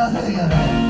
なさいよ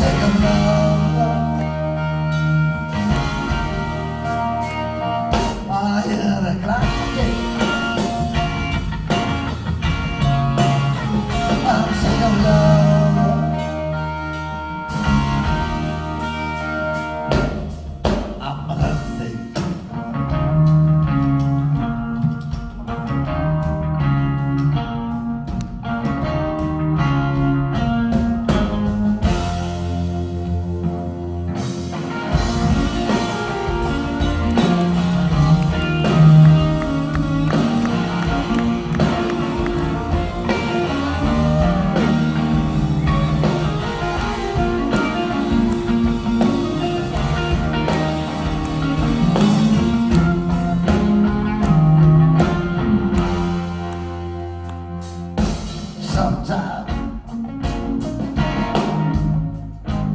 Sometimes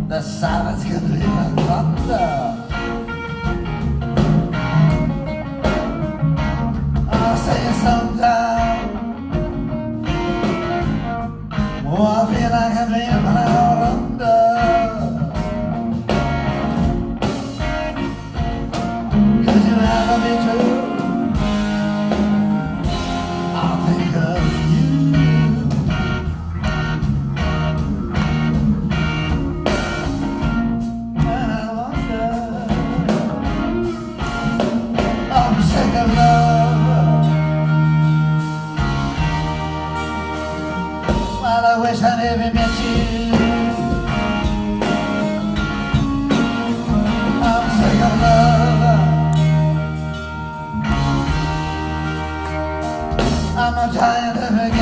The I'm tired of it.